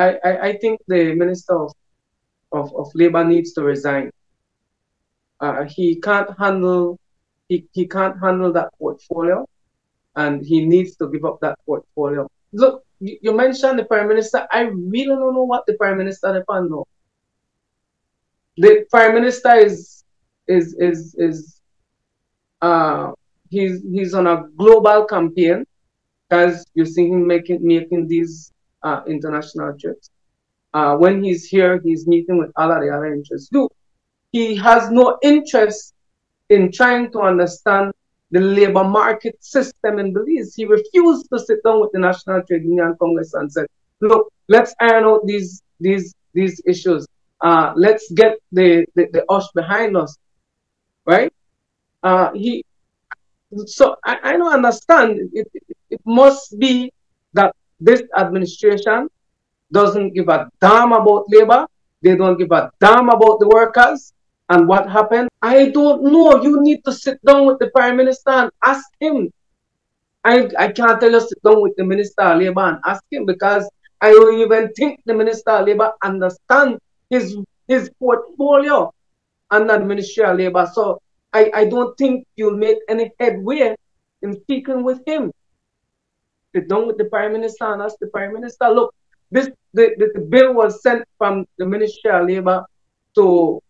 I, I, think the Minister of, of, of Labor needs to resign. Uh, he can't handle he, he can't handle that portfolio and he needs to give up that portfolio. Look, you, you mentioned the Prime Minister. I really don't know what the Prime Minister depends on. The Prime Minister is is is is uh he's he's on a global campaign because you see him making making these uh, international trips. Uh, when he's here, he's meeting with all of the other interests. Look, he has no interest in trying to understand the labor market system in Belize. He refused to sit down with the National Trade Union Congress and said, look, let's iron out these these these issues. Uh, let's get the, the, the OSH behind us. Right? Uh, he so I, I don't understand. It, it, it must be this administration doesn't give a damn about labor. They don't give a damn about the workers. And what happened? I don't know. You need to sit down with the prime minister and ask him. I, I can't tell you sit down with the minister of labor and ask him because I don't even think the minister of labor understand his his portfolio and the of labor. So I, I don't think you'll make any headway in speaking with him. Sit down with the prime minister and ask the prime minister, look, this the, the, the bill was sent from the Ministry of Labor to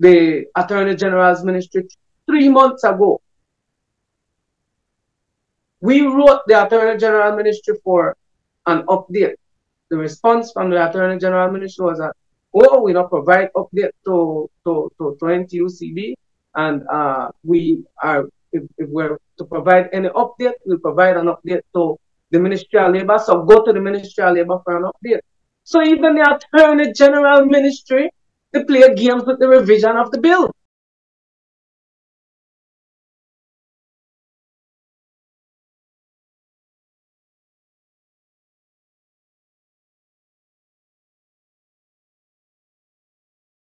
the Attorney General's ministry three months ago. We wrote the Attorney General Ministry for an update. The response from the Attorney General Ministry was that, oh, we don't provide update to, to, to, to NTUCB. And uh, we are, if, if we're to provide any update, we'll provide an update to the Ministry of Labor. So go to the Ministry of Labor for an update. So even the Attorney General Ministry, they play games with the revision of the bill.